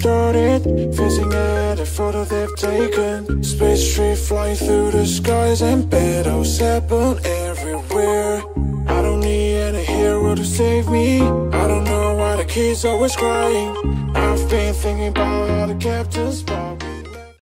started Facing at a photo they've taken. Space tree flying through the skies And battles happen everywhere. I don't need any hero to save me. I don't know why the kids always crying. I've been thinking about how the captain's